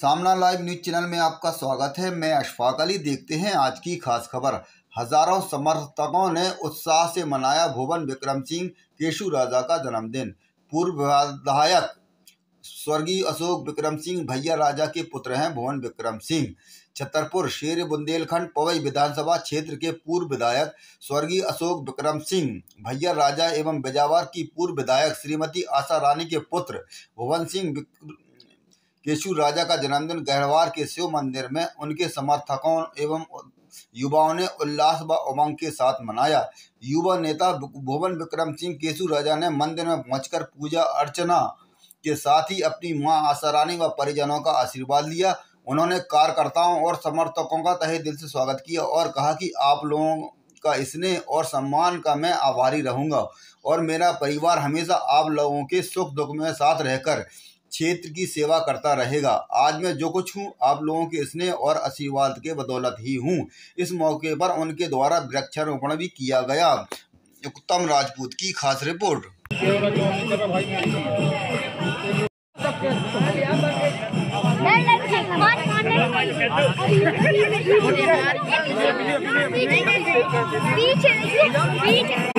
सामना live news channel में आपका स्वागत है। मैं अशफाक अली। देखते हैं आज की खास खबर। हज़ारों समर्थकों ने उत्साह से मनाया भुवन विक्रम सिंह केशु राजा का जन्मदिन। पूर्व विधायक स्वर्गीय अशोक विक्रम सिंह भैया राजा के पुत्र हैं भुवन विक्रम सिंह। छतरपुर, शेर, बुंदेलखंड, पवई विधानसभा क्षेत्र के पूर्व विधायक स्वर्गीय अशोक विक्रम सिंह, भैया राजा एवं बिजावर की पूर्व विधायक श्रीमती आशा रानी के पुत्र भुवन सिंह केशु राजा का जन्मदिन गहरवार के शिव मंदिर में उनके समर्थकों एवं युवाओं ने उल्लास व उमंग के साथ मनाया। युवा नेता भुवन विक्रम सिंह केशु राजा ने मंदिर में पहुंचकर पूजा अर्चना के साथ ही अपनी माँ आशा रानी व परिजनों का आशीर्वाद लिया। उन्होंने कार्यकर्ताओं और समर्थकों का तहे दिल से स्वागत किया और कहा कि आप लोगों का स्नेह और सम्मान का मैं आभारी रहूँगा और मेरा परिवार हमेशा आप लोगों के सुख दुख में साथ रहकर क्षेत्र की सेवा करता रहेगा आज मैं जो कुछ हूँ आप लोगों के स्नेह और आशीर्वाद के बदौलत ही हूँ इस मौके पर उनके द्वारा वृक्षारोपण भी किया गया उत्तम राजपूत की खास रिपोर्ट पीछे